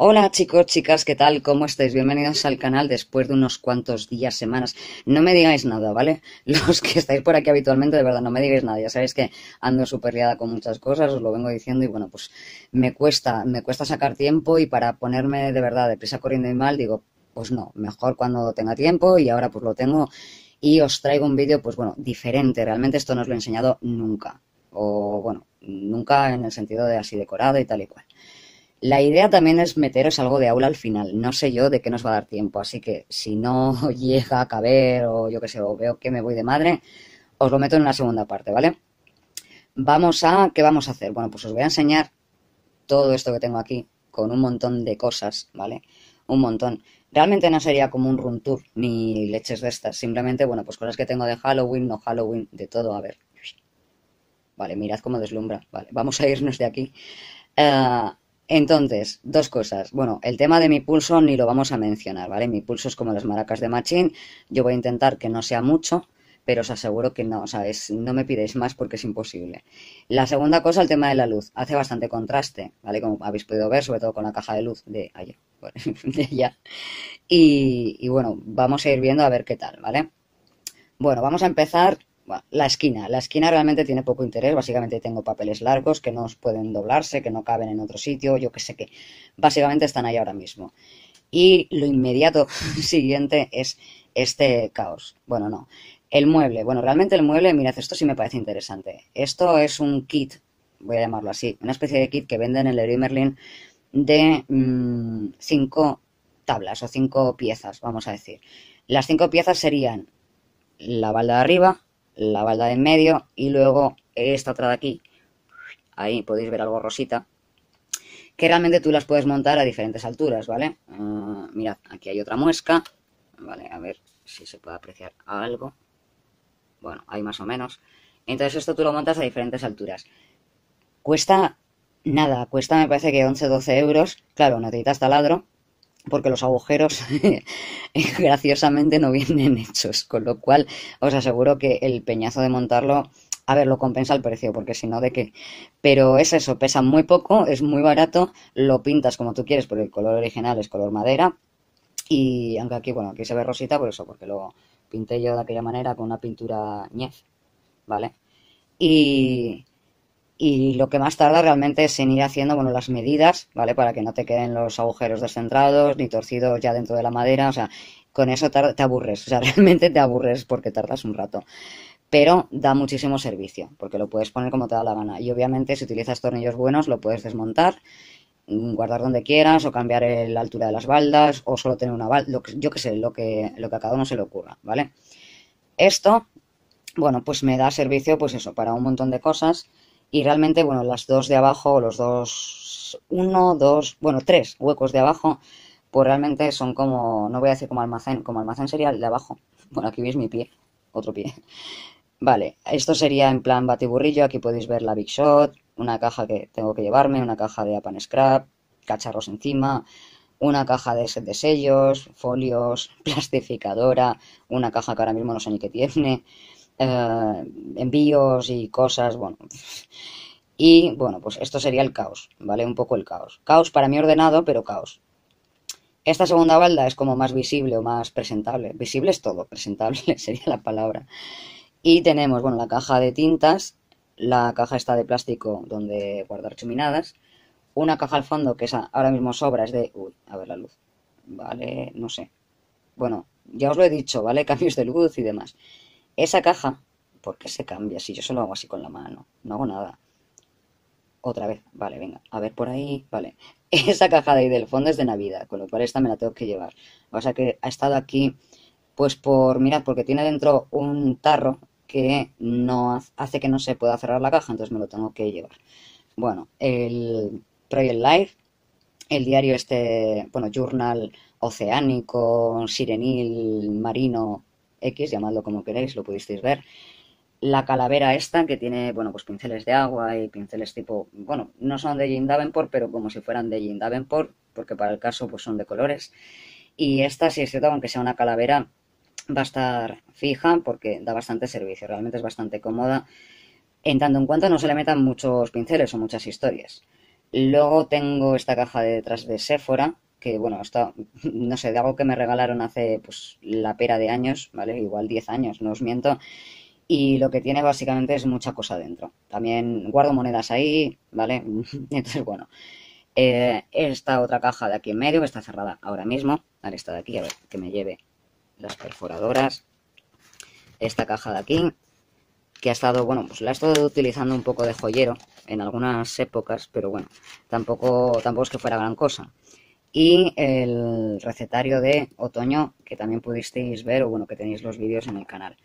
Hola chicos, chicas, ¿qué tal? ¿Cómo estáis? Bienvenidos al canal después de unos cuantos días, semanas. No me digáis nada, ¿vale? Los que estáis por aquí habitualmente, de verdad, no me digáis nada. Ya sabéis que ando súper liada con muchas cosas, os lo vengo diciendo y bueno, pues me cuesta, me cuesta sacar tiempo y para ponerme de verdad deprisa corriendo y mal, digo, pues no, mejor cuando tenga tiempo y ahora pues lo tengo y os traigo un vídeo, pues bueno, diferente. Realmente esto no os lo he enseñado nunca. O bueno, nunca en el sentido de así decorado y tal y cual. La idea también es meteros algo de aula al final. No sé yo de qué nos va a dar tiempo, así que si no llega a caber o yo qué sé, o veo que me voy de madre, os lo meto en la segunda parte, ¿vale? Vamos a, ¿qué vamos a hacer? Bueno, pues os voy a enseñar todo esto que tengo aquí con un montón de cosas, ¿vale? Un montón. Realmente no sería como un room tour ni leches de estas, simplemente, bueno, pues cosas que tengo de Halloween, no Halloween, de todo, a ver. Vale, mirad cómo deslumbra, vale, vamos a irnos de aquí. Uh, entonces, dos cosas. Bueno, el tema de mi pulso ni lo vamos a mencionar, ¿vale? Mi pulso es como las maracas de Machín. Yo voy a intentar que no sea mucho, pero os aseguro que no, o sea, no me pidéis más porque es imposible. La segunda cosa, el tema de la luz. Hace bastante contraste, ¿vale? Como habéis podido ver, sobre todo con la caja de luz de allá. de allá. Y bueno, vamos a ir viendo a ver qué tal, ¿vale? Bueno, vamos a empezar la esquina. La esquina realmente tiene poco interés. Básicamente tengo papeles largos que no pueden doblarse, que no caben en otro sitio, yo que sé qué. Básicamente están ahí ahora mismo. Y lo inmediato siguiente es este caos. Bueno, no. El mueble. Bueno, realmente el mueble, mirad, esto sí me parece interesante. Esto es un kit, voy a llamarlo así, una especie de kit que venden en Leroy Merlin de mm, cinco tablas o cinco piezas, vamos a decir. Las cinco piezas serían la balda de arriba, la balda de en medio y luego esta otra de aquí, ahí podéis ver algo rosita, que realmente tú las puedes montar a diferentes alturas, ¿vale? Uh, mirad, aquí hay otra muesca, ¿vale? A ver si se puede apreciar algo. Bueno, hay más o menos. Entonces esto tú lo montas a diferentes alturas. Cuesta nada, cuesta me parece que 11-12 euros. Claro, necesitas taladro, porque los agujeros graciosamente no vienen hechos, con lo cual os aseguro que el peñazo de montarlo, a ver, lo compensa el precio, porque si no, ¿de qué? Pero es eso, pesa muy poco, es muy barato, lo pintas como tú quieres, porque el color original es color madera, y aunque aquí, bueno, aquí se ve rosita, por eso, porque lo pinté yo de aquella manera con una pintura ñez, ¿vale? Y, y lo que más tarda realmente es en ir haciendo bueno, las medidas, ¿vale? Para que no te queden los agujeros descentrados ni torcidos ya dentro de la madera, o sea, con eso te aburres, o sea, realmente te aburres porque tardas un rato. Pero da muchísimo servicio, porque lo puedes poner como te da la gana. Y obviamente si utilizas tornillos buenos lo puedes desmontar, mm, guardar donde quieras o cambiar la altura de las baldas o solo tener una balda, yo qué sé, lo que, lo que a cada uno se le ocurra, ¿vale? Esto, bueno, pues me da servicio, pues eso, para un montón de cosas y realmente, bueno, las dos de abajo, los dos, uno, dos, bueno, tres huecos de abajo, pues realmente son como, no voy a decir como almacén, como almacén sería el de abajo. Bueno, aquí veis mi pie, otro pie. Vale, esto sería en plan batiburrillo, aquí podéis ver la Big Shot, una caja que tengo que llevarme, una caja de Apan Scrap, cacharros encima, una caja de set de sellos, folios, plastificadora, una caja que ahora mismo no sé ni qué tiene, eh, envíos y cosas, bueno. Y bueno, pues esto sería el caos, ¿vale? Un poco el caos. Caos para mí ordenado, pero caos. Esta segunda balda es como más visible o más presentable. Visible es todo, presentable sería la palabra. Y tenemos, bueno, la caja de tintas, la caja está de plástico donde guardar chuminadas, una caja al fondo que es ahora mismo sobra, es de... Uy, a ver la luz. Vale, no sé. Bueno, ya os lo he dicho, ¿vale? Cambios de luz y demás. Esa caja, ¿por qué se cambia? Si yo solo hago así con la mano, no hago nada. Otra vez, vale, venga, a ver por ahí, vale. Esa caja de ahí del fondo es de Navidad, con lo cual esta me la tengo que llevar. O sea que ha estado aquí, pues por, mirad, porque tiene dentro un tarro que no hace que no se pueda cerrar la caja, entonces me lo tengo que llevar. Bueno, el Project Life, el diario este, bueno, Journal Oceánico, Sirenil, Marino, X, llamadlo como queréis, lo pudisteis ver. La calavera esta, que tiene, bueno, pues pinceles de agua y pinceles tipo, bueno, no son de Jane Davenport, pero como si fueran de Jane Davenport, porque para el caso pues son de colores. Y esta, si es cierto, aunque sea una calavera, va a estar fija porque da bastante servicio, realmente es bastante cómoda, en tanto en cuanto no se le metan muchos pinceles o muchas historias. Luego tengo esta caja de detrás de Sephora, que bueno, está, no sé, de algo que me regalaron hace pues la pera de años, ¿vale? Igual 10 años, no os miento. Y lo que tiene básicamente es mucha cosa dentro. También guardo monedas ahí, ¿vale? Entonces, bueno. Eh, esta otra caja de aquí en medio está cerrada ahora mismo. Vale, esta de aquí, a ver, que me lleve las perforadoras. Esta caja de aquí, que ha estado, bueno, pues la he estado utilizando un poco de joyero en algunas épocas, pero bueno, tampoco, tampoco es que fuera gran cosa. Y el recetario de otoño, que también pudisteis ver, o bueno, que tenéis los vídeos en el canal.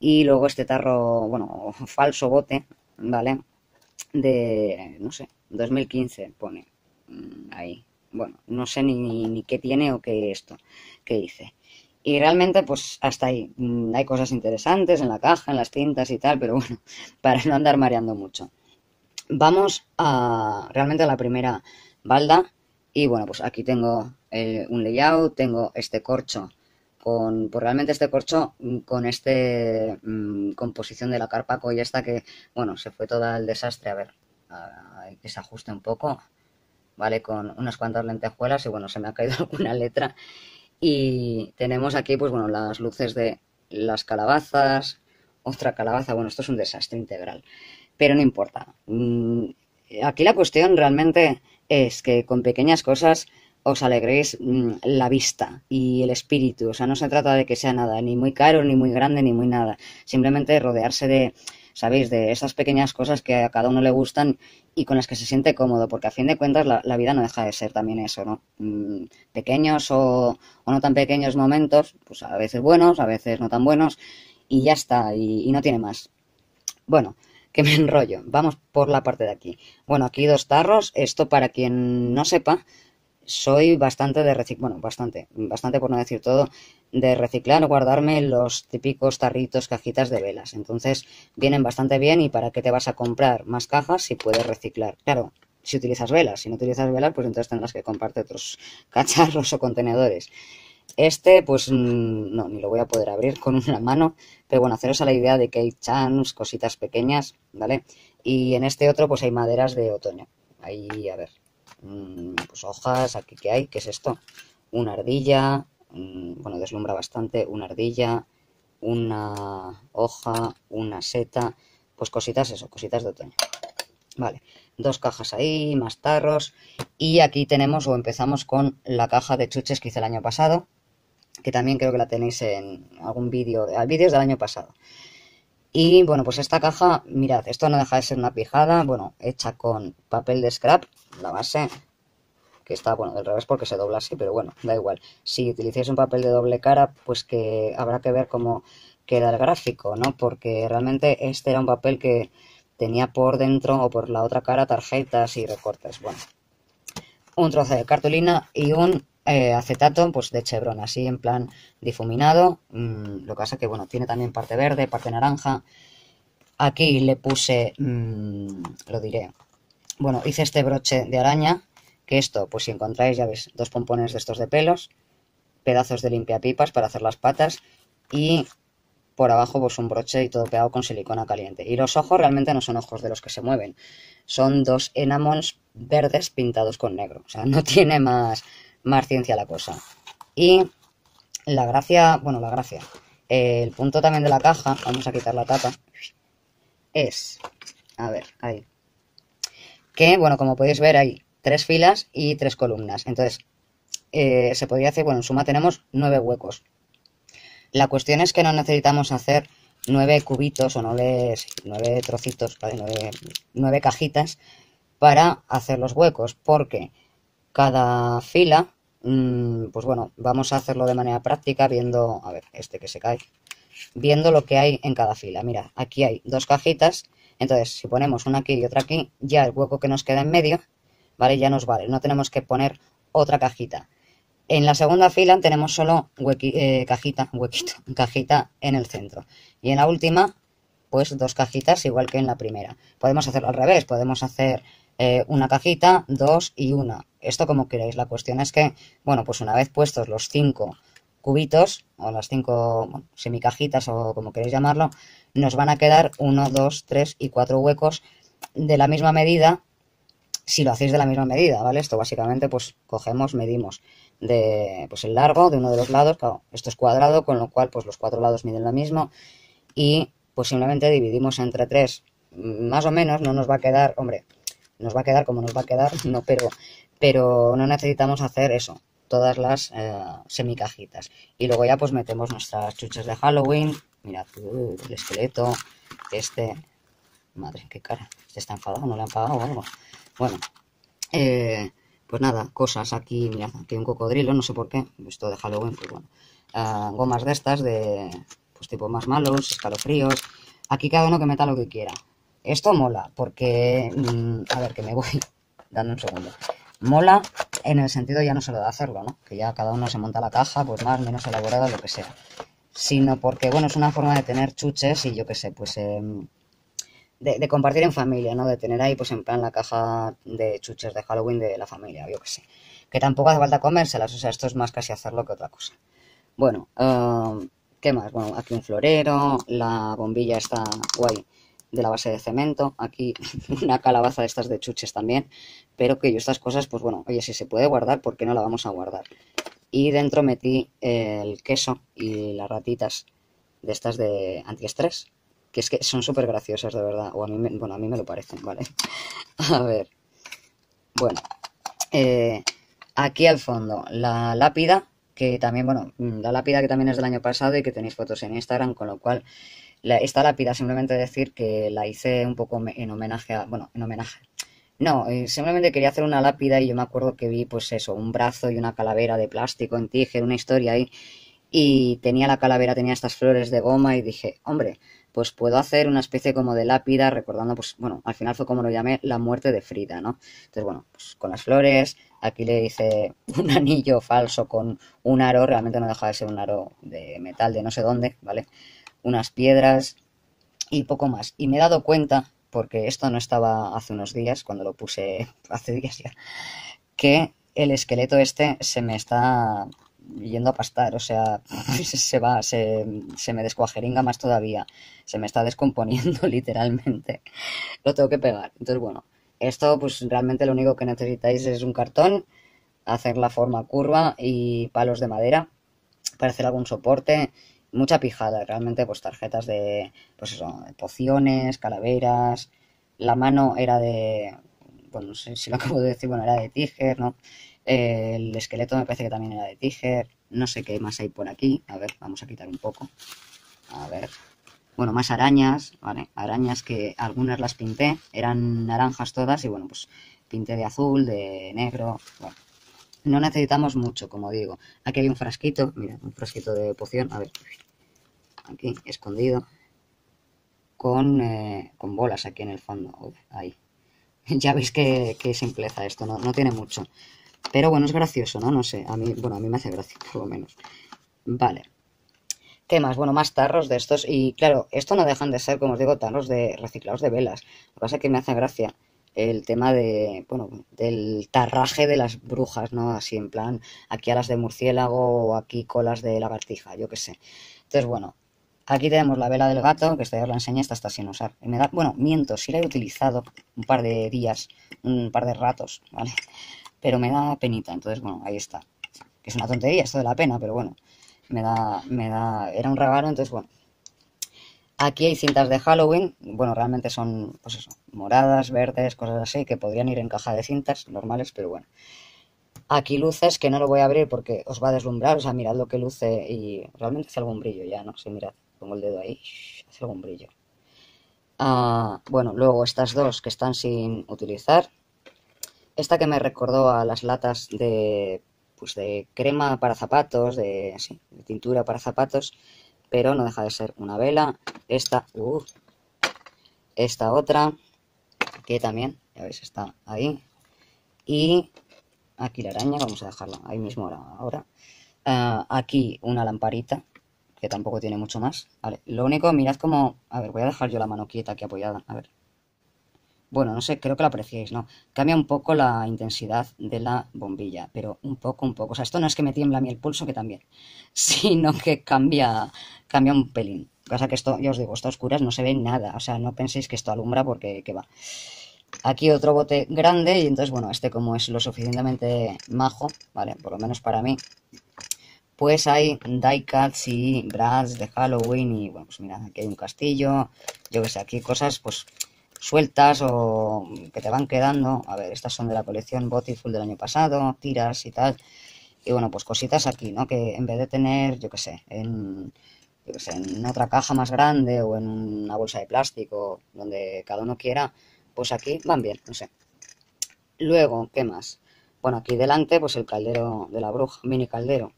Y luego este tarro, bueno, falso bote, ¿vale? De, no sé, 2015 pone mm, ahí. Bueno, no sé ni, ni, qué tiene o qué esto, qué hice. Y realmente, pues hasta ahí. Mm, hay cosas interesantes en la caja, en las cintas y tal, pero bueno, para no andar mareando mucho. Vamos a realmente a la primera balda. Y bueno, pues aquí tengo eh, un layout, tengo este corcho con, pues realmente este corcho mm, con este mmm, composición de la carpaco y esta que, bueno, se fue todo el desastre. A ver, a, que se ajuste un poco, ¿vale? Con unas cuantas lentejuelas y bueno, se me ha caído alguna letra. Y tenemos aquí, pues bueno, las luces de las calabazas, otra calabaza, bueno, esto es un desastre integral, pero no importa. Mm, aquí la cuestión realmente es que con pequeñas cosas os alegréis mm, la vista y el espíritu. O sea, no se trata de que sea nada, ni muy caro, ni muy grande, ni muy nada. Simplemente rodearse de, ¿sabéis? De esas pequeñas cosas que a cada uno le gustan y con las que se siente cómodo, porque a fin de cuentas la, vida no deja de ser también eso, ¿no? Mm, pequeños o, o, no tan pequeños momentos, pues a veces buenos, a veces no tan buenos, y ya está, y no tiene más. Bueno, que me enrollo. Vamos por la parte de aquí. Bueno, aquí dos tarros. Esto para quien no sepa, soy bastante de reciclar, bueno, bastante, bastante por no decir todo, de reciclar, guardarme los típicos tarritos, cajitas de velas. Entonces vienen bastante bien y para qué te vas a comprar más cajas si puedes reciclar. Claro, si utilizas velas, si no utilizas velas, pues entonces tendrás que comprarte otros cacharros o contenedores. Este, pues mm, no, ni lo voy a poder abrir con una mano, pero bueno, haceros a la idea de que hay chans, cositas pequeñas, ¿vale? Y en este otro, pues hay maderas de otoño. Ahí, a ver, Mm, pues hojas, aquí que hay, ¿qué es esto? Una ardilla, mm, bueno, deslumbra bastante, una ardilla, una hoja, una seta, pues cositas eso, cositas de otoño. Vale, dos cajas ahí, más tarros. Y aquí tenemos o empezamos con la caja de chuches que hice el año pasado, que también creo que la tenéis en algún vídeo, vídeos del año pasado. Y bueno, pues esta caja, mirad, esto no deja de ser una pijada, bueno, hecha con papel de scrap, la base, que está, bueno, del revés porque se dobla así, pero bueno, da igual. Si utilizáis un papel de doble cara, pues que habrá que ver cómo queda el gráfico, ¿no? Porque realmente este era un papel que tenía por dentro o por la otra cara tarjetas y recortes, bueno. Un trozo de cartulina y un eh, acetato pues de chevron, así en plan difuminado. Mm, lo que pasa que, bueno, tiene también parte verde, parte naranja. Aquí le puse, mmm, lo diré, bueno, hice este broche de araña, que esto, pues si encontráis, ya ves, dos pompones de estos de pelos, pedazos de limpiapipas para hacer las patas y por abajo pues un broche y todo pegado con silicona caliente. Y los ojos realmente no son ojos de los que se mueven, son dos enamons verdes pintados con negro. O sea, no tiene más, más ciencia la cosa. Y la gracia, bueno, la gracia, el punto también de la caja, vamos a quitar la tapa, es, a ver, ahí, que, bueno, como podéis ver hay tres filas y tres columnas. Entonces, eh, se podría hacer, bueno, en suma tenemos nueve huecos. La cuestión es que no necesitamos hacer nueve cubitos o nueve, nueve trocitos, ¿vale? nueve, nueve cajitas para hacer los huecos, porque cada fila Mm, pues bueno, vamos a hacerlo de manera práctica viendo, a ver, este que se cae, viendo lo que hay en cada fila. Mira, aquí hay dos cajitas, entonces si ponemos una aquí y otra aquí, ya el hueco que nos queda en medio, ¿vale? Ya nos vale, no tenemos que poner otra cajita. En la segunda fila tenemos solo eh, cajita, huequito, cajita en el centro. Y en la última, pues dos cajitas igual que en la primera. Podemos hacerlo al revés, podemos hacer eh, una cajita, dos y una. Esto como queréis. La cuestión es que, bueno, pues una vez puestos los cinco cubitos, o las cinco semicajitas, o como queréis llamarlo, nos van a quedar uno, dos, tres y cuatro huecos de la misma medida si lo hacéis de la misma medida, ¿vale? Esto básicamente, pues cogemos, medimos de, pues el largo de uno de los lados, claro, esto es cuadrado, con lo cual, pues los cuatro lados miden lo mismo y pues simplemente dividimos entre tres, más o menos, no nos va a quedar, hombre, nos va a quedar como nos va a quedar, no, pero, pero no necesitamos hacer eso, todas las eh, semicajitas. Y luego ya pues metemos nuestras chuches de Halloween, mirad, uh, el esqueleto, este, madre, qué cara, ¿se está enfadado? ¿No le han pagado algo? Bueno, eh, pues nada, cosas aquí, mira, aquí un cocodrilo, no sé por qué, esto de Halloween, pues bueno, ah, gomas de estas, de, pues tipo más malos, escalofríos, aquí cada uno que meta lo que quiera. Esto mola, porque, mm, a ver, que me voy, dando un segundo. Mola en el sentido ya no solo de hacerlo, ¿no? Que ya cada uno se monta la caja, pues más, menos elaborada, lo que sea. Sino porque, bueno, es una forma de tener chuches y yo qué sé, pues... Eh, de, compartir en familia, ¿no? De tener ahí, pues en plan, la caja de chuches de Halloween de la familia, yo qué sé. Que tampoco hace falta comérselas, o sea, esto es más casi hacerlo que otra cosa. Bueno, eh, ¿qué más? Bueno, aquí un florero, la bombilla está guay de la base de cemento, aquí una calabaza de estas de chuches también, pero que yo estas cosas, pues bueno, oye, si se puede guardar, ¿por qué no la vamos a guardar? Y dentro metí el queso y las ratitas de estas de antiestrés, que es que son súper graciosas, de verdad. O a mí, me, bueno, a mí me lo parecen, ¿vale? A ver. Bueno. Eh, aquí al fondo, la lápida, que también, bueno, la lápida que también es del año pasado y que tenéis fotos en Instagram, con lo cual, esta lápida simplemente decir que la hice un poco en homenaje a, bueno, en homenaje. No, eh, simplemente quería hacer una lápida y yo me acuerdo que vi, pues eso, un brazo y una calavera de plástico en Tiger, una historia ahí, y tenía la calavera, tenía estas flores de goma y dije, hombre, pues puedo hacer una especie como de lápida recordando, pues bueno, al final fue como lo llamé, la muerte de Frida, ¿no? Entonces, bueno, pues con las flores, aquí le hice un anillo falso con un aro, realmente no deja de ser un aro de metal de no sé dónde, ¿vale? Unas piedras y poco más. Y me he dado cuenta, porque esto no estaba hace unos días, cuando lo puse hace días ya, que el esqueleto este se me está yendo a pastar, o sea, se va, se, se me descuajeringa más todavía, se me está descomponiendo literalmente, lo tengo que pegar. Entonces, bueno, esto pues realmente lo único que necesitáis es un cartón, hacer la forma curva y palos de madera para hacer algún soporte, mucha pijada, realmente pues tarjetas de, pues eso, pociones, calaveras, la mano era de, bueno, no sé si lo acabo de decir, bueno, era de Tiger, ¿no? El esqueleto me parece que también era de Tiger. No sé qué más hay por aquí. A ver, vamos a quitar un poco. A ver. Bueno, más arañas, ¿vale? Arañas que algunas las pinté. Eran naranjas todas y bueno, pues pinté de azul, de negro. Bueno, no necesitamos mucho, como digo. Aquí hay un frasquito, mira, un frasquito de poción. A ver, aquí, escondido. Con, eh, con bolas aquí en el fondo. ahí. ya veis que, simpleza esto, no, no tiene mucho. Pero bueno, es gracioso, ¿no? No sé, a mí, bueno, a mí me hace gracia, por lo menos. Vale. ¿Qué más? Bueno, más tarros de estos. Y claro, esto no dejan de ser, como os digo, tarros de reciclados de velas. Lo que pasa es que me hace gracia el tema de, bueno, del tarraje de las brujas, ¿no? Así en plan, aquí alas de murciélago o aquí colas de lagartija, yo qué sé. Entonces, bueno, aquí tenemos la vela del gato, que esta ya os la enseñé, esta está sin usar. me da, bueno, miento, sí la he utilizado un par de días, un par de ratos, ¿vale? pero me da penita, entonces bueno, ahí está. Que es una tontería esto de la pena, pero bueno, me da, me da, era un regalo, entonces bueno. Aquí hay cintas de Halloween, bueno, realmente son, pues eso, moradas, verdes, cosas así, que podrían ir en caja de cintas normales, pero bueno. Aquí luces que no lo voy a abrir porque os va a deslumbrar, o sea, mirad lo que luce y realmente hace algún brillo ya, ¿no? Sí, mirad, pongo el dedo ahí, hace algún brillo. Ah, bueno, luego estas dos que están sin utilizar, esta que me recordó a las latas de, pues de crema para zapatos, de, sí, de tintura para zapatos, pero no deja de ser una vela. Esta, uh, esta otra, que también, ya veis, está ahí. Y aquí la araña, vamos a dejarla ahí mismo ahora. Ah, aquí una lamparita, que tampoco tiene mucho más. Vale, lo único, mirad como... A ver, voy a dejar yo la mano quieta aquí apoyada. A ver, bueno, no sé, creo que lo apreciéis, ¿no? Cambia un poco la intensidad de la bombilla, pero un poco, un poco. O sea, esto no es que me tiembla a mí el pulso, que también, sino que cambia, cambia un pelín. O sea que esto, ya os digo, está oscuras, no se ve nada. O sea, no penséis que esto alumbra porque, ¿qué va? Aquí otro bote grande y entonces, bueno, este como es lo suficientemente majo, ¿vale? Por lo menos para mí. Pues hay diecats y brads de Halloween y, bueno, pues mira, aquí hay un castillo, yo que sé, aquí cosas pues sueltas o que te van quedando. A ver, estas son de la colección Botiful del año pasado, tiras y tal. Y bueno, pues cositas aquí, ¿no? Que en vez de tener, yo que sé, en, yo que sé, en otra caja más grande o en una bolsa de plástico, donde cada uno quiera, pues aquí van bien, no sé. Luego, ¿qué más? Bueno, aquí delante, pues el caldero de la bruja, mini caldero.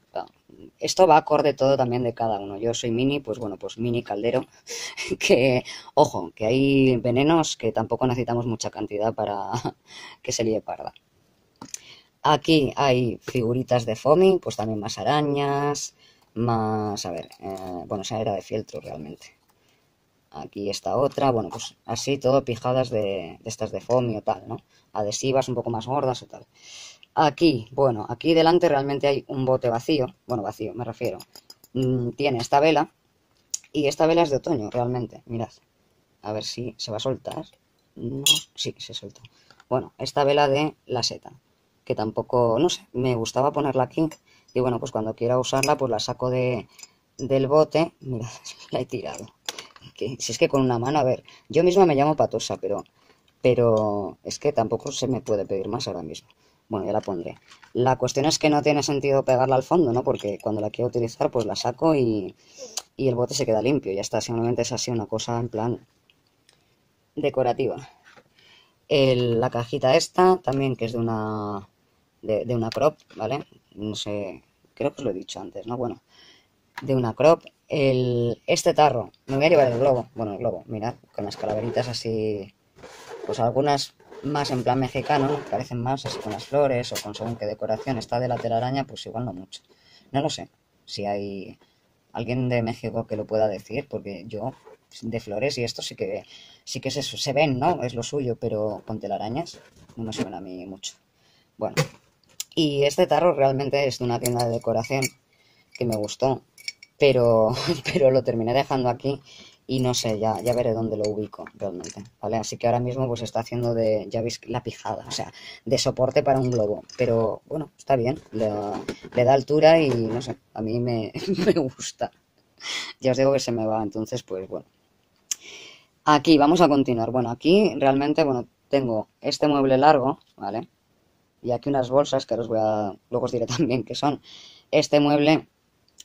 Esto va acorde todo también de cada uno. Yo soy mini, pues bueno, pues mini caldero. Que, ojo, que hay venenos que tampoco necesitamos mucha cantidad para que se líe parda. Aquí hay figuritas de foamy, pues también más arañas, más, a ver, eh, bueno, esa era de fieltro realmente. Aquí está otra, bueno, pues así todo pijadas de, de estas de foamy o tal, ¿no? Adhesivas un poco más gordas o tal. Aquí, bueno, aquí delante realmente hay un bote vacío, bueno, vacío, me refiero. Mm, tiene esta vela y esta vela es de otoño, realmente, mirad. A ver si se va a soltar. No, sí, se suelta. Bueno, esta vela de la seta, que tampoco, no sé, me gustaba ponerla aquí. Y bueno, pues cuando quiera usarla, pues la saco de, del bote. Mirad, la he tirado. Que, si es que con una mano, a ver, yo misma me llamo patosa, pero, pero es que tampoco se me puede pedir más ahora mismo. Bueno, ya la pondré. La cuestión es que no tiene sentido pegarla al fondo, ¿no? Porque cuando la quiero utilizar, pues la saco y, y el bote se queda limpio. Ya está, simplemente es así una cosa en plan decorativa. El, la cajita esta, también que es de una, de, de, una crop, ¿vale? No sé, creo que os lo he dicho antes, ¿no? Bueno, de una crop. El, este tarro, me voy a llevar el globo, bueno, el globo, mirad, con las calaveritas así, pues algunas más en plan mexicano, parecen más así con las flores o con según qué decoración está de la telaraña, pues igual no mucho. No lo sé, si hay alguien de México que lo pueda decir, porque yo de flores y esto sí que sí que eso, se ven, ¿no? Es lo suyo, pero con telarañas no me suena a mí mucho. Bueno, y este tarro realmente es de una tienda de decoración que me gustó, pero, pero lo terminé dejando aquí y no sé, ya, ya veré dónde lo ubico realmente, ¿vale? Así que ahora mismo pues está haciendo de, ya veis, la pijada, o sea, de soporte para un globo, pero bueno, está bien, le, da altura y no sé, a mí me, me gusta. Ya os digo que se me va, entonces pues bueno. Aquí vamos a continuar, bueno, aquí realmente, bueno, tengo este mueble largo, ¿vale? Y aquí unas bolsas que ahora os voy a, luego os diré también qué son. Este mueble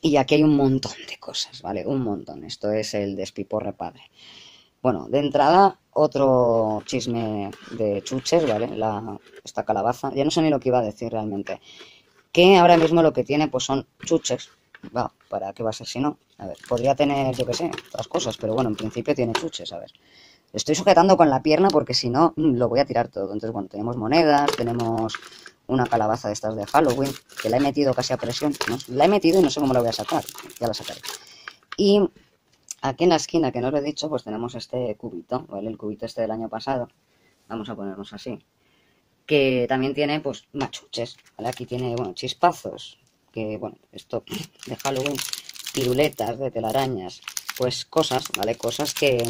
y aquí hay un montón de cosas, ¿vale? Un montón. Esto es el despiporre padre. Bueno, de entrada, otro chisme de chuches, ¿vale? La, esta calabaza. Ya no sé ni lo que iba a decir realmente. Que ahora mismo lo que tiene, pues son chuches. Va, ¿para qué va a ser si no? A ver, podría tener, yo qué sé, otras cosas, pero bueno, en principio tiene chuches, a ver. Estoy sujetando con la pierna porque si no, lo voy a tirar todo. Entonces, bueno, tenemos monedas, tenemos una calabaza de estas de Halloween, que la he metido casi a presión. ¿no? La he metido y no sé cómo la voy a sacar. Ya la sacaré. Y aquí en la esquina, que no lo he dicho, pues tenemos este cubito, ¿vale? El cubito este del año pasado. Vamos a ponernos así. Que también tiene, pues, machuches, ¿vale? Aquí tiene, bueno, chispazos. Que, bueno, esto de Halloween. Piruletas de telarañas. Pues cosas, ¿vale? Cosas que,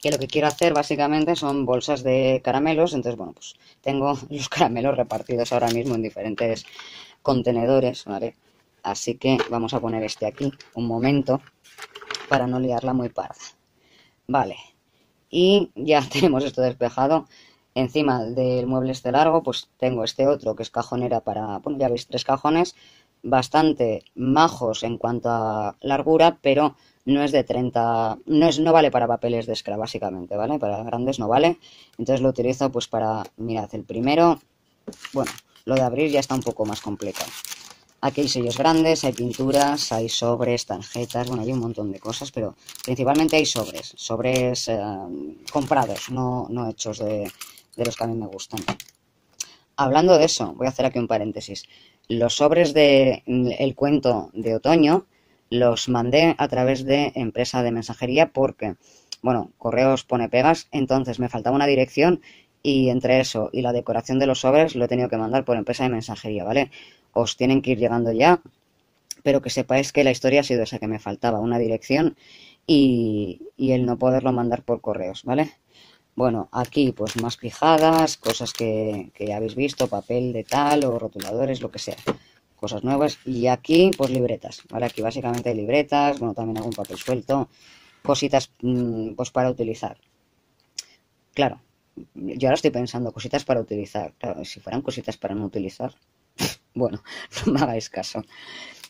que lo que quiero hacer básicamente son bolsas de caramelos. Entonces, bueno, pues tengo los caramelos repartidos ahora mismo en diferentes contenedores, ¿vale? Así que vamos a poner este aquí un momento para no liarla muy parda. Vale, y ya tenemos esto despejado. Encima del mueble este largo, pues tengo este otro que es cajonera para, bueno, ya veis, tres cajones, bastante majos en cuanto a largura, pero no es de 30, no, es, no vale para papeles de Scrap básicamente, ¿vale? Para grandes no vale, entonces lo utilizo pues para, mirad, el primero, bueno, lo de abrir ya está un poco más complicado. Aquí hay sellos grandes, hay pinturas, hay sobres, tarjetas, bueno, hay un montón de cosas, pero principalmente hay sobres, sobres eh, comprados, no, no hechos de, de los que a mí me gustan. Hablando de eso, voy a hacer aquí un paréntesis. Los sobres de el cuento de otoño, los mandé a través de empresa de mensajería porque, bueno, correos pone pegas, entonces me faltaba una dirección y entre eso y la decoración de los sobres lo he tenido que mandar por empresa de mensajería, ¿vale? Os tienen que ir llegando ya, pero que sepáis que la historia ha sido esa, que me faltaba una dirección y, y el no poderlo mandar por correos, ¿vale? Bueno, aquí pues más fijadas, cosas que, que habéis visto, papel de tal o rotuladores, lo que sea. Cosas nuevas. Y aquí pues libretas, ¿vale? Aquí básicamente libretas, bueno, también algún papel suelto, cositas mm, pues para utilizar. Claro, yo ahora estoy pensando cositas para utilizar. Claro, si fueran cositas para no utilizar, bueno, no me hagáis caso.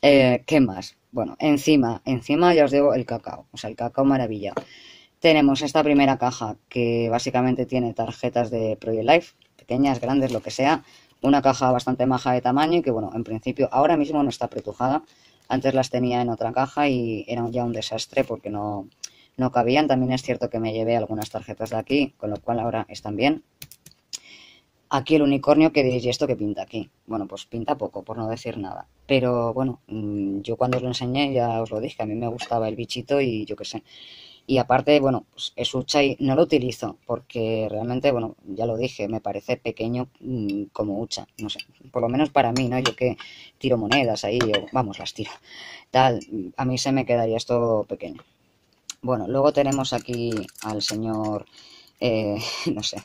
Eh, ¿Qué más? Bueno, encima, encima ya os digo el cacao, o sea, el cacao maravilla. Tenemos esta primera caja que básicamente tiene tarjetas de Project Life, pequeñas, grandes, lo que sea. Una caja bastante maja de tamaño y que, bueno, en principio ahora mismo no está pretujada. Antes las tenía en otra caja y era ya un desastre porque no, no cabían. También es cierto que me llevé algunas tarjetas de aquí, con lo cual ahora están bien. Aquí el unicornio, que diréis, ¿y esto qué pinta aquí? Bueno, pues pinta poco, por no decir nada. Pero bueno, mm, yo cuando os lo enseñé ya os lo dije, a mí me gustaba el bichito y yo qué sé. Y aparte, bueno, pues y no lo utilizo porque realmente, bueno, ya lo dije, me parece pequeño mm, como Ucha, no sé, por lo menos para mí, ¿no? Yo que tiro monedas ahí, o vamos, las tiro. Tal, a mí se me quedaría esto pequeño. Bueno, luego tenemos aquí al señor, eh, no sé,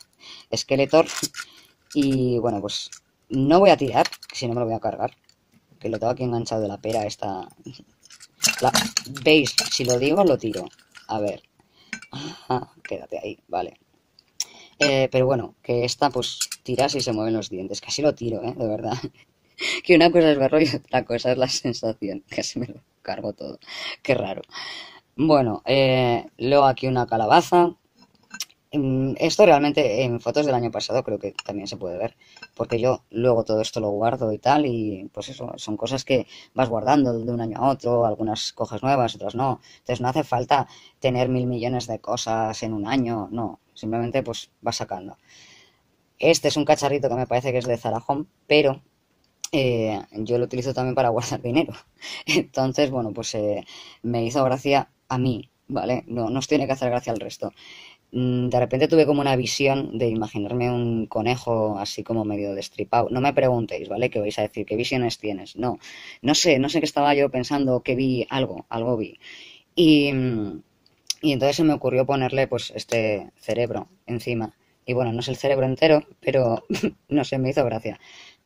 Skeletor. Y bueno, pues no voy a tirar, si no me lo voy a cargar. Que lo tengo aquí enganchado de la pera esta... ¿Veis? Si lo digo, lo tiro. A ver. quédate ahí, vale. Eh, pero bueno, que esta pues tiras y se mueven los dientes. Casi lo tiro, ¿eh? De verdad. que una cosa es verlo y otra cosa es la sensación. Casi me lo cargo todo. Qué raro. Bueno, eh, luego aquí una calabaza. Esto realmente en fotos del año pasado creo que también se puede ver, porque yo luego todo esto lo guardo y tal, y pues eso, son cosas que vas guardando de un año a otro, algunas coges nuevas, otras no. Entonces no hace falta tener mil millones de cosas en un año, no, simplemente pues vas sacando. Este es un cacharrito que me parece que es de Zara pero eh, yo lo utilizo también para guardar dinero. Entonces, bueno, pues eh, me hizo gracia a mí, ¿vale? No nos tiene que hacer gracia al resto. Mm, de repente tuve como una visión de imaginarme un conejo así como medio destripado. No me preguntéis, ¿vale? ¿Qué vais a decir? ¿Qué visiones tienes? No, no sé, no sé qué estaba yo pensando, que vi algo, algo vi. Y, y entonces se me ocurrió ponerle pues este cerebro encima. Y bueno, no es el cerebro entero, pero no sé, me hizo gracia.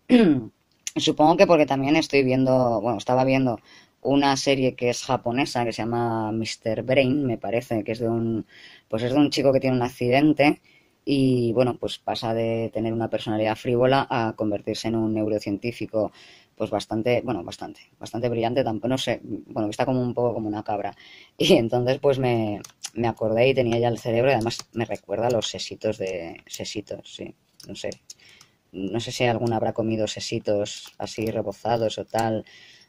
Supongo que porque también estoy viendo, bueno, estaba viendo una serie que es japonesa que se llama Mr. Brain, me parece, que es de un pues es de un chico que tiene un accidente y bueno, pues pasa de tener una personalidad frívola a convertirse en un neurocientífico pues bastante, bueno, bastante, bastante brillante, tampoco no sé, bueno, está como un poco como una cabra. Y entonces pues me, me acordé y tenía ya el cerebro y además me recuerda a los sesitos de sesitos, sí, no sé. No sé si alguna habrá comido sesitos así rebozados o tal.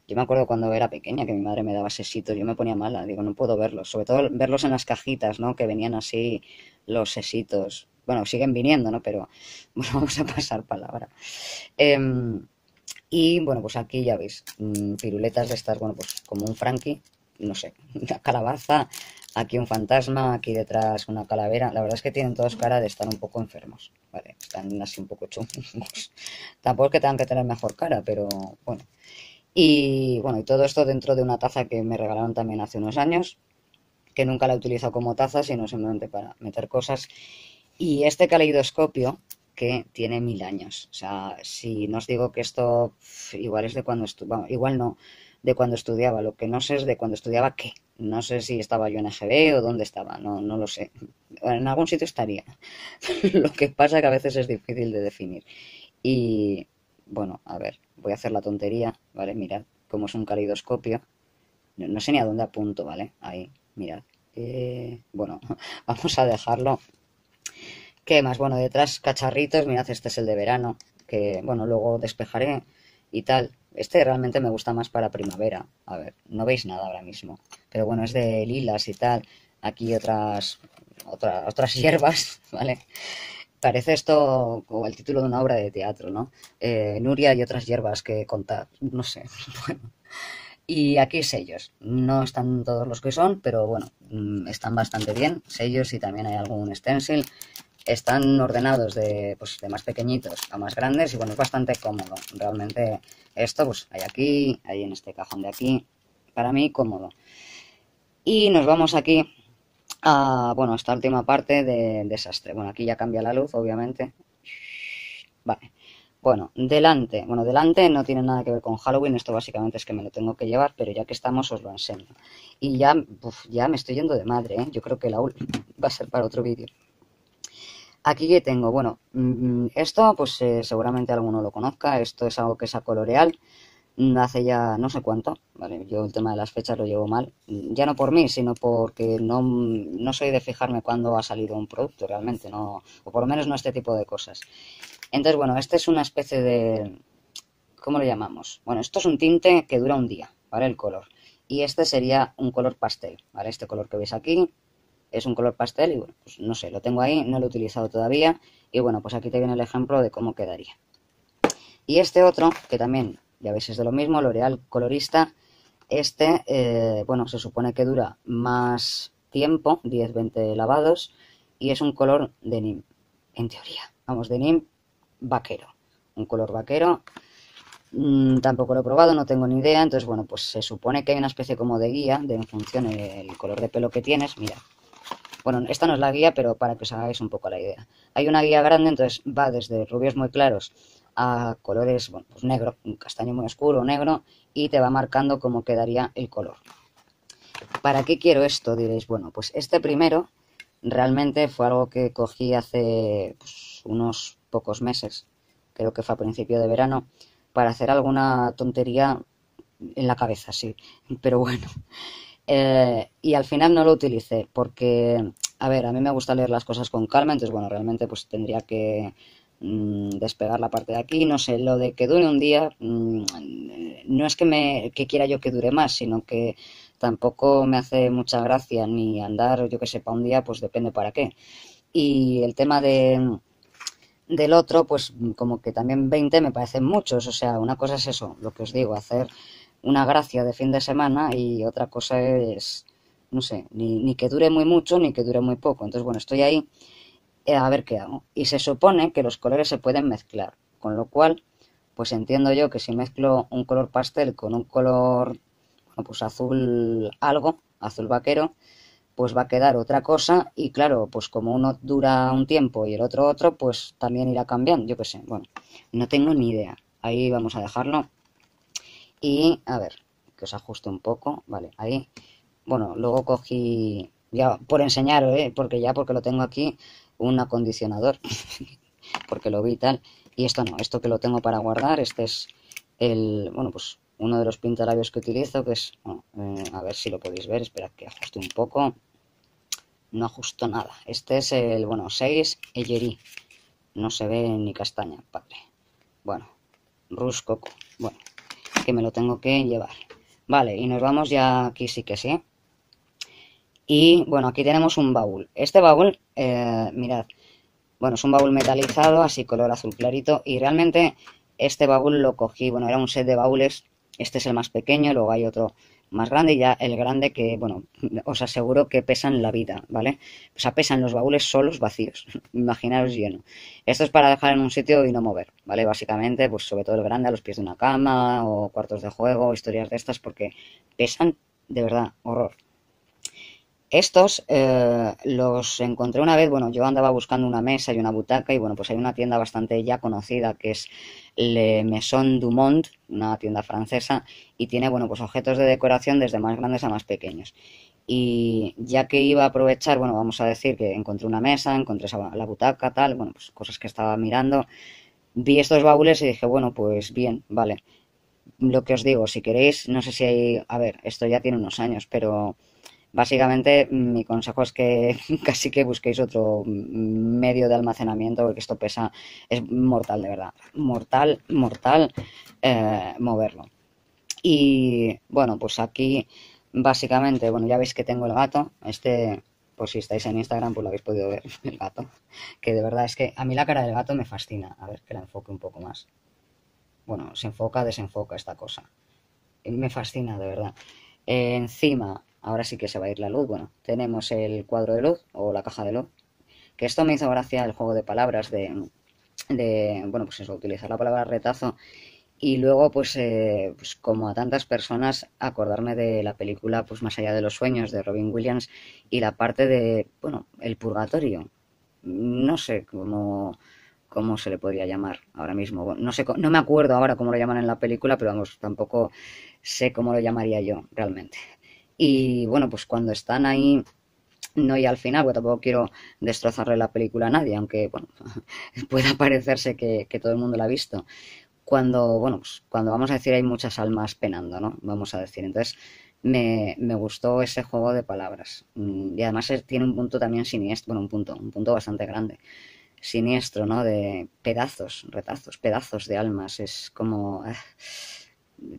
Yo me acuerdo cuando era pequeña que mi madre me daba sesitos, yo me ponía mala, digo, no puedo verlos, sobre todo verlos en las cajitas, ¿no? Que venían así los sesitos. Bueno, siguen viniendo, ¿no? Pero bueno, vamos a pasar palabra. Em, y bueno, pues aquí ya veis, mm, piruletas de estas, bueno, pues como un Frankie, no sé, una calabaza, aquí un fantasma, aquí detrás una calavera. La verdad es que tienen todos cara de estar un poco enfermos, ¿vale? Están así un poco chungos. Tampoco es que tengan que tener mejor cara, pero bueno. Y bueno, y todo esto dentro de una taza que me regalaron también hace unos años, que nunca la he utilizado como taza, sino simplemente para meter cosas. Y este caleidoscopio que tiene mil años. O sea, si no os digo que esto igual es de cuando estudiaba, igual no, de cuando estudiaba. Lo que no sé es de cuando estudiaba qué. No sé si estaba yo en EGB o dónde estaba, no, no lo sé. En algún sitio estaría. lo que pasa que a veces es difícil de definir. Y bueno, a ver, voy a hacer la tontería, ¿vale? Mirad cómo es un caleidoscopio. No, sé ni a dónde apunto, ¿vale? Ahí, mirad. Eh, bueno, vamos a dejarlo. ¿Qué más? Bueno, detrás cacharritos, mirad, este es el de verano, que bueno, luego despejaré y tal. Este realmente me gusta más para primavera. A ver, no veis nada ahora mismo. Pero bueno, es de lilas y tal. Aquí otras, otras, otras hierbas, ¿vale? Parece esto como el título de una obra de teatro, ¿no? Eh, Nuria y otras hierbas que contar, no sé. Y aquí sellos. No están todos los que son, pero bueno, mm, están bastante bien. Sellos y también hay algún stencil. Están ordenados de, pues, de más pequeñitos a más grandes y bueno, es bastante cómodo. Realmente esto, pues hay aquí, hay en este cajón de aquí. Para mí, cómodo. Y nos vamos aquí a, bueno, esta última parte de desastre. Bueno, aquí ya cambia la luz, obviamente. Vale. Bueno, delante. Bueno, delante no tiene nada que ver con Halloween. Esto básicamente es que me lo tengo que llevar, pero ya que estamos os lo enseño. Y ya, ya me estoy yendo de madre, ¿eh? Yo creo que la va a ser para otro vídeo. Aquí que tengo, bueno, mm, esto pues eh, seguramente alguno lo conozca. Esto es algo que sacó L'Oreal hace ya no sé cuánto, ¿vale? Yo el tema de las fechas lo llevo mal, ya no por mí, sino porque no, no soy de fijarme cuándo ha salido un producto realmente, no, o por lo menos no este tipo de cosas. Entonces, bueno, este es una especie de, ¿cómo lo llamamos? Bueno, esto es un tinte que dura un día, ¿vale? El color. Y este sería un color pastel, ¿vale? Este color que veis aquí es un color pastel y bueno, pues no sé, lo tengo ahí, no lo he utilizado todavía y bueno, pues aquí te viene el ejemplo de cómo quedaría. Y este otro, que también ya veis es de lo mismo, L'Oreal colorista. Este, eh, bueno, se supone que dura más tiempo, 10-20 lavados, y es un color de NIM, en teoría. Vamos, de NIM vaquero, un color vaquero. Mm, tampoco lo he probado, no tengo ni idea, entonces bueno, pues se supone que hay una especie como de guía de en función del color de pelo que tienes, mira. Bueno, esta no es la guía, pero para que os hagáis un poco la idea. Hay una guía grande, entonces va desde rubios muy claros a colores, bueno, pues negro, un castaño muy oscuro, negro, y te va marcando cómo quedaría el color. ¿Para qué quiero esto? Diréis, bueno, pues este primero realmente fue algo que cogí hace pues, unos pocos meses, creo que fue a principio de verano, para hacer alguna tontería en la cabeza, sí, pero bueno. Eh, y al final no lo utilicé porque, a ver, a mí me gusta leer las cosas con calma, entonces bueno, realmente pues tendría que Mm, despegar la parte de aquí, no sé, lo de que dure un día, mm, no es que, me, que quiera yo que dure más, sino que tampoco me hace mucha gracia ni andar, yo que sé, un día, pues depende para qué. Y el tema de, del otro, pues como que también 20 me parecen muchos, o sea, una cosa es eso, lo que os digo, hacer una gracia de fin de semana y otra cosa es, no sé, ni, ni que dure muy mucho ni que dure muy poco. Entonces, bueno, estoy ahí a ver qué hago. Y se supone que los colores se pueden mezclar, con lo cual, pues entiendo yo que si mezclo un color pastel con un color, pues azul algo, azul vaquero, pues va a quedar otra cosa y claro, pues como uno dura un tiempo y el otro otro, pues también irá cambiando, yo qué sé, bueno, no tengo ni idea. Ahí vamos a dejarlo. Y a ver, que os ajuste un poco, vale, ahí. Bueno, luego cogí, ya por enseñar, ¿eh? porque ya porque lo tengo aquí, un acondicionador, porque lo vi tal. Y esto no, esto que lo tengo para guardar, este es el, bueno, pues uno de los pintalabios que utilizo, que es, eh, a ver si lo podéis ver, espera que ajuste un poco. No ajusto nada. Este es el, bueno, 6 Ellerí. No se ve ni castaña, padre. Bueno, Ruscoco. Bueno, que me lo tengo que llevar. Vale, y nos vamos ya aquí sí que sí. Y bueno, aquí tenemos un baúl. Este baúl, eh, mirad, bueno, es un baúl metalizado, así color azul clarito. Y realmente este baúl lo cogí, bueno, era un set de baúles. Este es el más pequeño, luego hay otro más grande y ya el grande que, bueno, os aseguro que pesan la vida, ¿vale? O sea, pesan los baúles solos vacíos, imaginaros lleno. Esto es para dejar en un sitio y no mover, ¿vale? Básicamente, pues sobre todo el grande a los pies de una cama o cuartos de juego, historias de estas, porque pesan de verdad, horror. Estos eh, los encontré una vez, bueno, yo andaba buscando una mesa y una butaca y bueno, pues hay una tienda bastante ya conocida que es Le Maison du Monde, una tienda francesa y tiene, bueno, pues objetos de decoración desde más grandes a más pequeños. Y ya que iba a aprovechar, bueno, vamos a decir que encontré una mesa, encontré la butaca, tal, bueno, pues cosas que estaba mirando, vi estos baúles y dije, bueno, pues bien, vale. Lo que os digo, si queréis, no sé si hay, a ver, esto ya tiene unos años, pero Básicamente, mi consejo es que casi que busquéis otro medio de almacenamiento porque esto pesa, es mortal de verdad, mortal, mortal eh, moverlo. Y bueno, pues aquí básicamente, bueno, ya veis que tengo el gato, este, por si estáis en Instagram, pues lo habéis podido ver, el gato, que de verdad es que a mí la cara del gato me fascina, a ver que la enfoque un poco más. Bueno, se enfoca, desenfoca esta cosa. Me fascina, de verdad. encima ahora sí que se va a ir la luz. Bueno, tenemos el cuadro de luz o la caja de luz. Que esto me hizo gracia el juego de palabras de, de bueno, pues eso, utilizar la palabra retazo Y luego, pues, eh, pues, como a tantas personas, acordarme de la película Pues más allá de los sueños de Robin Williams y la parte de, bueno, el purgatorio. No sé cómo, cómo se le podría llamar ahora mismo. No sé, no me acuerdo ahora cómo lo llaman en la película, pero vamos, tampoco sé cómo lo llamaría yo realmente. Y bueno, pues cuando están ahí no y al final, porque tampoco quiero destrozarle la película a nadie, aunque bueno, pueda parecerse que, todo el mundo la ha visto. Cuando, bueno, pues, cuando vamos a decir hay muchas almas penando, ¿no? Vamos a decir. Entonces, me, me gustó ese juego de palabras. Mm, y además tiene un punto también siniestro, bueno, un punto, un punto bastante grande. Siniestro, ¿no? De pedazos, retazos, pedazos de almas. Es como. Ah,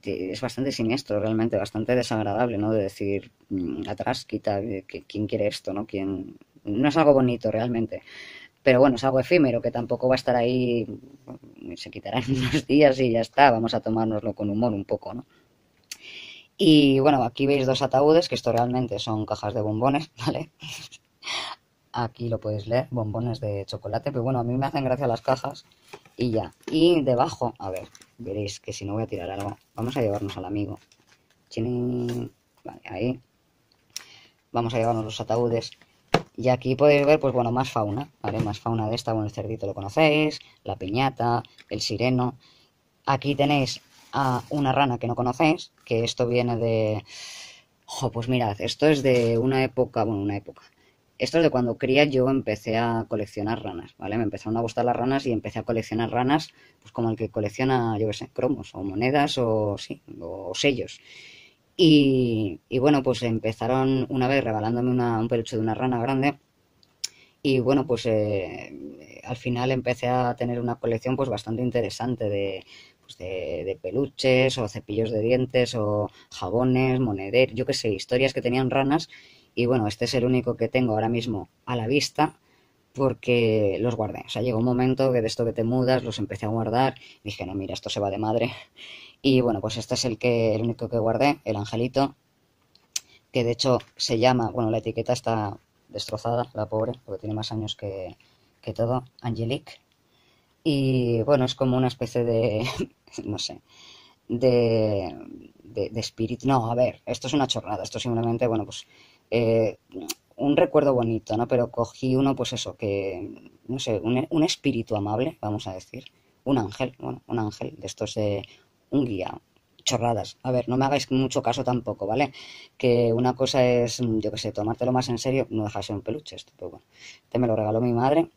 es bastante siniestro, realmente, bastante desagradable, ¿no? De decir, mm, atrás, quita, ¿quién quiere esto, no? ¿Quién... No es algo bonito, realmente. Pero bueno, es algo efímero, que tampoco va a estar ahí, se quitará en unos días y ya está, vamos a tomárnoslo con humor un poco, ¿no? Y bueno, aquí veis dos ataúdes, que esto realmente son cajas de bombones, ¿vale? Aquí lo podéis leer, bombones de chocolate, pero bueno, a mí me hacen gracia las cajas y ya. Y debajo, a ver, veréis que si no voy a tirar algo, vamos a llevarnos al amigo. Vale, ahí. Vamos a llevarnos los ataúdes. Y aquí podéis ver, pues bueno, más fauna, ¿vale? Más fauna de esta, bueno, el cerdito lo conocéis, la piñata, el sireno. Aquí tenéis a una rana que no conocéis, que esto viene de... Ojo, pues mirad, esto es de una época, bueno, una época, esto es de cuando cría yo empecé a coleccionar ranas, ¿vale? Me empezaron a gustar las ranas y empecé a coleccionar ranas, pues como el que colecciona, yo qué sé, cromos o monedas o sí, o sellos. Y, bueno, pues empezaron una vez regalándome un peluche de una rana grande y bueno, pues eh, al final empecé a tener una colección pues bastante interesante de, pues de, de, peluches o cepillos de dientes o jabones, monederos, yo qué sé, historias que tenían ranas y bueno, este es el único que tengo ahora mismo a la vista porque los guardé. O sea, llegó un momento que de esto que te mudas los empecé a guardar. Dije, no, mira, esto se va de madre. Y bueno, pues este es el, que, el único que guardé, el angelito, que de hecho se llama, bueno, la etiqueta está destrozada, la pobre, porque tiene más años que, que todo, Angelique. Y bueno, es como una especie de, no sé, de, de, de espíritu. No, a ver, esto es una chorrada, esto simplemente, bueno, pues eh, un recuerdo bonito, ¿no? Pero cogí uno, pues eso, que, no sé, un, espíritu amable, vamos a decir, un ángel, bueno, un ángel de estos de un guía, chorradas. A ver, no me hagáis mucho caso tampoco, ¿vale? Que una cosa es, yo qué sé, tomártelo más en serio, no dejarse un peluche esto, pero bueno. Este me lo regaló mi madre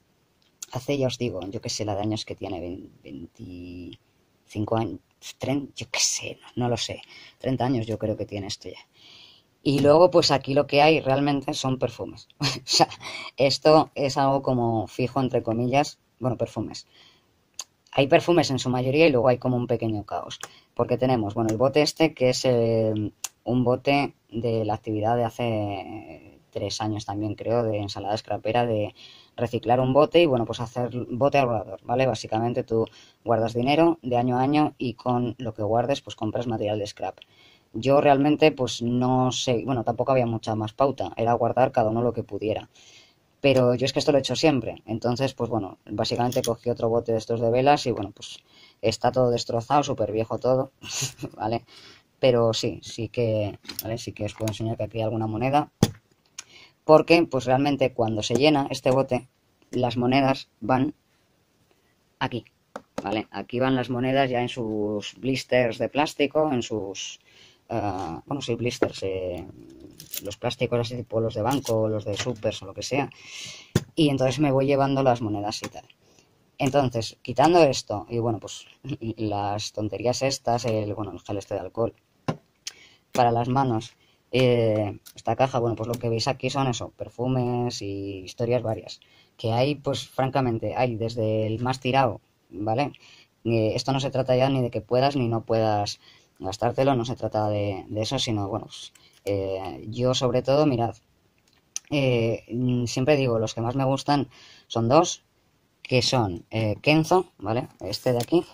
hace, ya os digo, yo qué sé, la de años que tiene, 25 años, 30, yo qué sé, no, no, lo sé, 30 años yo creo que tiene esto ya. Y luego, pues aquí lo que hay realmente son perfumes. esto es algo como fijo, entre comillas, bueno, perfumes. Hay perfumes en su mayoría y luego hay como un pequeño caos. Porque tenemos, bueno, el bote este, que es eh, un bote de la actividad de hace tres años también, creo, de ensalada scrapera, de reciclar un bote y, bueno, pues hacer bote ahorrador, ¿vale? Básicamente tú guardas dinero de año a año y con lo que guardes, pues compras material de scrap. Yo realmente, pues no sé, bueno, tampoco había mucha más pauta, era guardar cada uno lo que pudiera. Pero yo es que esto lo he hecho siempre. Entonces, pues bueno, básicamente cogí otro bote de estos de velas y bueno, pues está todo destrozado, súper viejo todo, ¿vale? Pero sí, sí que, ¿vale? Sí que os puedo enseñar que aquí hay alguna moneda. Porque, pues realmente cuando se llena este bote, las monedas van aquí, ¿vale? Aquí van las monedas ya en sus blisters de plástico, en sus Ah, bueno, sí, blisters, eh, los plásticos así tipo los de banco, los de supers o lo que sea. Y entonces me voy llevando las monedas y tal. Entonces, quitando esto, y bueno, pues las tonterías estas, el, bueno, el gel este de alcohol, para las manos, eh, esta caja, bueno, pues lo que veis aquí son eso, perfumes y historias varias. Que hay, pues francamente, hay desde el más tirado, ¿vale? Eh, esto no se trata ya ni de que puedas ni no puedas gastártelo, no se trata de, eso, sino, bueno, pues, eh, yo sobre todo, mirad, eh, siempre digo, los que más me gustan son dos, que son eh, Kenzo, ¿vale? Este de aquí,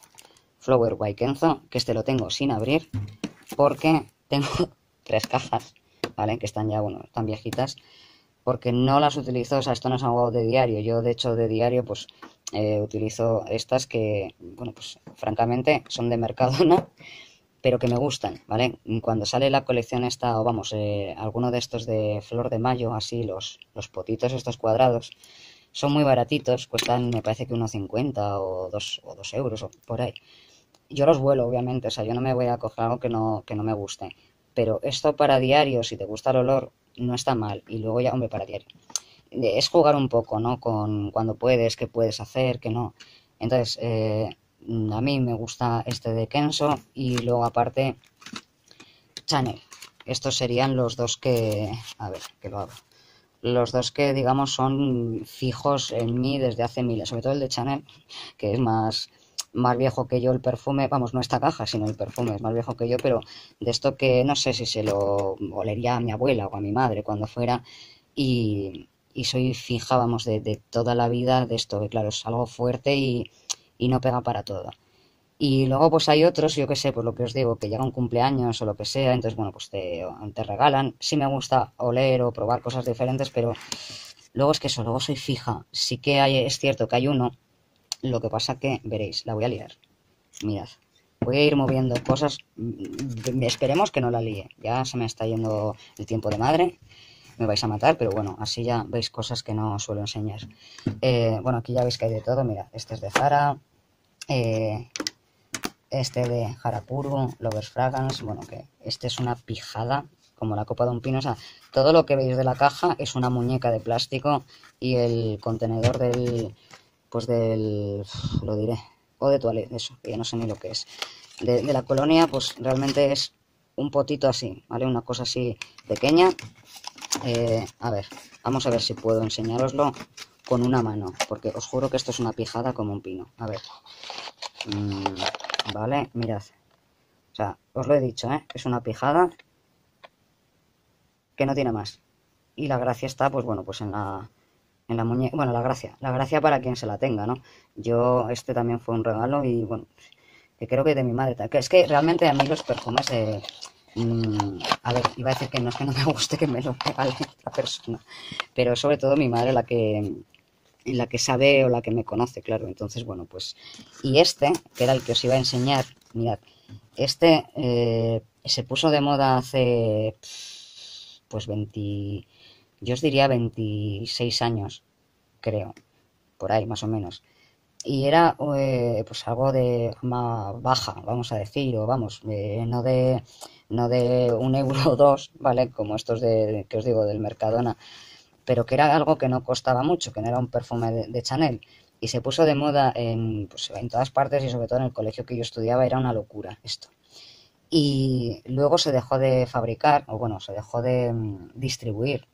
Flower White Kenzo, que este lo tengo sin abrir, porque tengo tres cajas, ¿vale? Que están ya, bueno, están viejitas, porque no las utilizo, o sea, esto no es algo de diario, yo de hecho de diario, pues utilizo estas que, bueno, pues francamente son de mercado, ¿no? Pero que me gustan, ¿vale? Cuando sale la colección esta, o vamos, eh, alguno de estos de flor de mayo, así, los, los potitos estos cuadrados, son muy baratitos, cuestan me parece que unos 50 o 2, o 2 euros o por ahí. Yo los vuelo, obviamente, o sea, yo no me voy a coger algo que no, que no me guste. Pero esto para diario, si te gusta el olor, no está mal. Y luego ya, hombre, para diario es jugar un poco, ¿no? Con cuando puedes, qué puedes hacer, qué no. Entonces, eh, a mí me gusta este de Kenso y luego aparte Chanel. Estos serían los dos que, a ver, que lo hago. Los dos que, digamos, son fijos en mí desde hace miles, sobre todo el de Chanel, que es más, más viejo que yo el perfume, vamos, no esta caja, sino el perfume es más viejo que yo, pero de esto que no sé si se lo olería a mi abuela o a mi madre cuando fuera, y, y soy fija, vamos, de, toda la vida de esto, que claro, es algo fuerte y, no pega para todo. Y luego pues hay otros, yo que sé, pues lo que os digo, que llega un cumpleaños o lo que sea, entonces bueno, pues te, te regalan. Sí me gusta oler o probar cosas diferentes, pero luego es que eso, luego soy fija. Sí que hay, es cierto que hay uno, lo que pasa que, veréis, la voy a liar. Mirad, voy a ir moviendo cosas, mm, esperemos que no la líe, ya se me está yendo el tiempo de madre me vais a matar, pero bueno, así ya veis cosas que no suelo enseñar. Eh, bueno, aquí ya veis que hay de todo, mira, este es de Zara, eh, este de Harakuru, Lovers Fragrance, bueno, que este es una pijada, como la copa de un pino, o sea, todo lo que veis de la caja es una muñeca de plástico y el contenedor del, pues del, lo diré, o de toilette, eso, que ya no sé ni lo que es. De, de la colonia, pues realmente es un potito así, ¿vale? Una cosa así pequeña eh, a ver, vamos a ver si puedo enseñaroslo con una mano, porque os juro que esto es una pijada como un pino. A ver. Mm, vale, mirad. O sea, os lo he dicho, ¿eh? Es una pijada que no tiene más. Y la gracia está, pues bueno, pues en la, en la muñeca. Bueno, la gracia. La gracia para quien se la tenga, ¿no? Yo, este también fue un regalo y bueno, que creo que de mi madre. Que es que realmente a mí los perfumes... Eh, Mm, a ver, iba a decir que no es que no me guste que me lo regale otra persona, pero sobre todo mi madre la que la que sabe o la que me conoce, claro. Entonces, bueno, pues. Y este, que era el que os iba a enseñar, mirad, este eh, se puso de moda hace. Pues 20. Yo os diría 26 años, creo. Por ahí, más o menos y era eh, pues algo de más baja, vamos a decir, o vamos, eh, no de no de un euro o dos, ¿vale? Como estos de, que os digo, del Mercadona, pero que era algo que no costaba mucho, que no era un perfume de, Chanel. Y se puso de moda en, pues, en todas partes y sobre todo en el colegio que yo estudiaba, era una locura esto. Y luego se dejó de fabricar, o bueno, se dejó de mm, distribuir.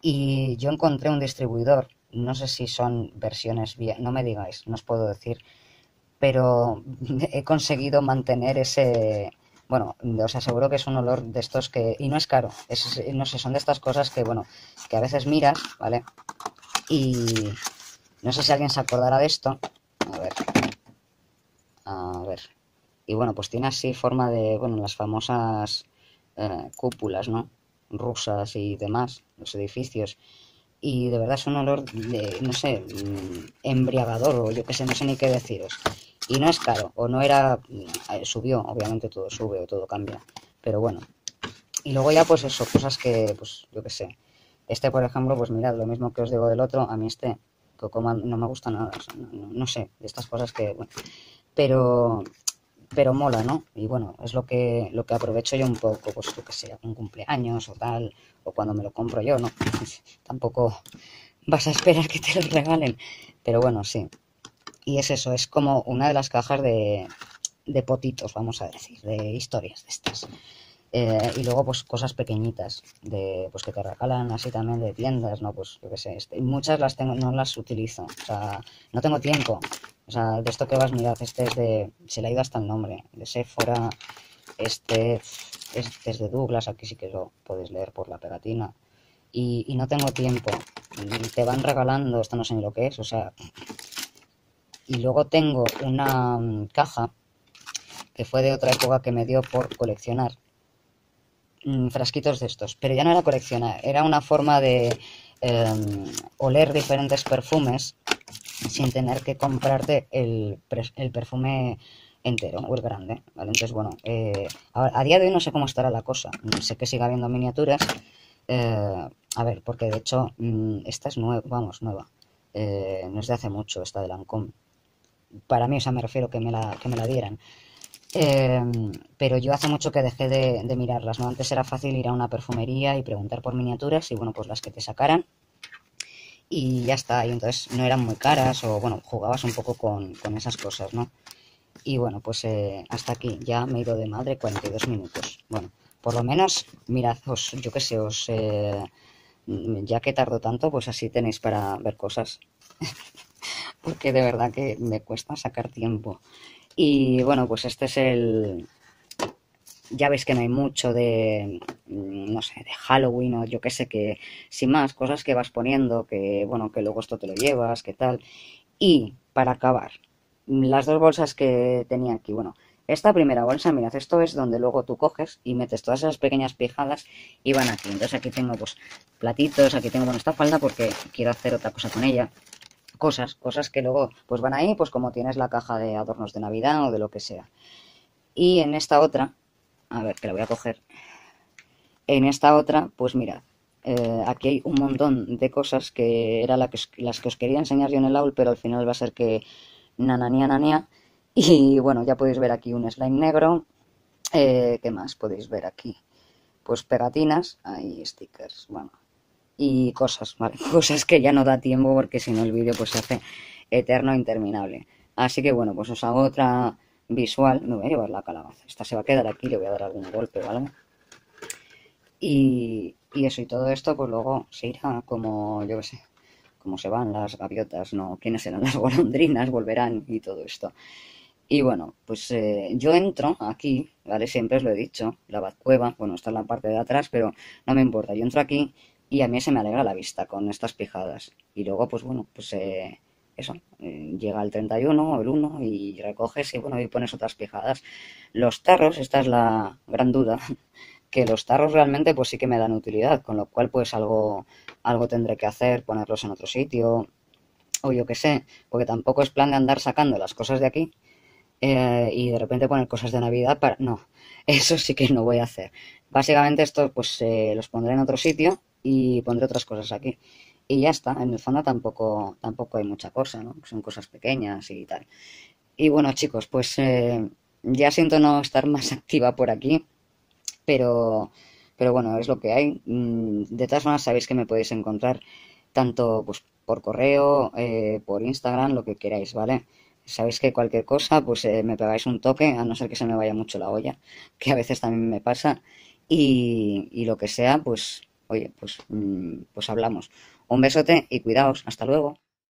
Y yo encontré un distribuidor, no sé si son versiones, no me digáis, no os puedo decir, pero he conseguido mantener ese, bueno, os aseguro que es un olor de estos que, y no es caro, es, no sé, son de estas cosas que, bueno, que a veces miras, ¿vale? Y no sé si alguien se acordará de esto, a ver, a ver, y bueno, pues tiene así forma de, bueno, las famosas eh, cúpulas, ¿no? Rusas y demás, los edificios, y de verdad es un olor de, no sé, embriagador o yo qué sé, no sé ni qué deciros y no es caro, o no era, eh, subió, obviamente todo sube o todo cambia, pero bueno. Y luego ya pues eso, cosas que, pues yo qué sé. Este, por ejemplo, pues mirad, lo mismo que os digo del otro, a mí este Coco no me gusta nada, no, sé, de estas cosas que, pero, pero mola, ¿no? Y bueno, es lo que, lo que aprovecho yo un poco, pues yo que sé, un cumpleaños o tal, o cuando me lo compro yo, ¿no? Tampoco vas a esperar que te lo regalen, pero bueno, sí, y es eso, es como una de las cajas de, de potitos, vamos a decir, de historias de estas. Eh, y luego, pues, cosas pequeñitas, de, pues, que te regalan así también de tiendas, ¿no? Pues, yo qué sé, este, muchas las tengo, no las utilizo, o sea, no tengo tiempo. O sea, de esto que vas, mirad, este es de, se le ha ido hasta el nombre, de Sephora, este, este es de Douglas, aquí sí que lo podéis leer por la pegatina. Y, y no tengo tiempo, y te van regalando, esto no sé ni lo que es, o sea, y luego tengo una mm, caja que fue de otra época que me dio por coleccionar mm, frasquitos de estos. Pero ya no era coleccionar, era una forma de em, oler diferentes perfumes sin tener que comprarte el, el perfume entero o el grande, ¿vale? Entonces, bueno, eh, a, día de hoy no sé cómo estará la cosa, sé que sigue habiendo miniaturas, eh, a ver, porque de hecho mm, esta es nueva, vamos, nueva, eh, no es de hace mucho esta de Lancôme, para mí, o sea, me refiero que me la, que me la dieran, pero yo hace mucho que dejé de, mirarlas, ¿no? Antes era fácil ir a una perfumería y preguntar por miniaturas y, bueno, pues las que te sacaran y ya está, y entonces no eran muy caras o bueno, jugabas un poco con, con esas cosas, ¿no? Y bueno, pues eh, hasta aquí, ya me he ido de madre 42 minutos. Bueno, por lo menos, mirad, os, yo qué sé, os, eh, ya que tardo tanto, pues así tenéis para ver cosas. Porque de verdad que me cuesta sacar tiempo. Y bueno, pues este es el, ya ves que no hay mucho de, mm, no sé, de Halloween o yo qué sé, que sin más, cosas que vas poniendo, que bueno, que luego esto te lo llevas, que tal. Y para acabar, las dos bolsas que tenía aquí, bueno, esta primera bolsa, mirad, esto es donde luego tú coges y metes todas esas pequeñas pijadas y van aquí. Entonces aquí tengo pues platitos, aquí tengo, bueno, esta falda porque quiero hacer otra cosa con ella. Cosas, cosas que luego pues van ahí, pues como tienes la caja de adornos de Navidad o de lo que sea. Y en esta otra, a ver, que la voy a coger. En esta otra, pues mirad, eh, aquí hay un montón de cosas que eran las que os quería enseñar yo en el aula, pero al final va a ser que nanania, nanania. Y bueno, ya podéis ver aquí un slime negro. Eh, ¿Qué más podéis ver aquí? Pues pegatinas, hay stickers, bueno. Y cosas, ¿vale? Cosas que ya no da tiempo porque si no el vídeo pues se hace eterno e interminable. Así que bueno, pues os hago otra visual, me voy a llevar la calabaza. Esta se va a quedar aquí, le voy a dar algún golpe, ¿vale? Y, eso y todo esto, pues luego se irá como, yo qué sé, como se van las gaviotas, ¿no? ¿Quiénes serán las golondrinas? Volverán y todo esto. Y bueno, pues eh, yo entro aquí, ¿vale? Siempre os lo he dicho, la Batcueva, bueno, está en la parte de atrás, pero no me importa. Yo entro aquí y a mí se me alegra la vista con estas pijadas. Y luego, pues bueno, pues... Eh, eso, eh, llega el 31 o el 1 y recoges y bueno, y pones otras pijadas. Los tarros, esta es la gran duda, que los tarros realmente pues sí que me dan utilidad, con lo cual pues algo, algo tendré que hacer, ponerlos en otro sitio o yo qué sé, porque tampoco es plan de andar sacando las cosas de aquí eh, y de repente poner cosas de Navidad para... No, eso sí que no voy a hacer. Básicamente esto pues eh, los pondré en otro sitio y pondré otras cosas aquí y ya está. En el fondo tampoco, tampoco hay mucha cosa, ¿no? Son cosas pequeñas y tal. Y bueno, chicos, pues eh, ya siento no estar más activa por aquí, pero, pero bueno, es lo que hay. Mm, de todas formas, sabéis que me podéis encontrar tanto pues, por correo, eh, por Instagram, lo que queráis, ¿vale? Sabéis que cualquier cosa, pues eh, me pegáis un toque, a no ser que se me vaya mucho la olla, que a veces también me pasa. Y, y lo que sea, pues, oye, pues, mm, pues hablamos. Un besote y cuidaos. Hasta luego.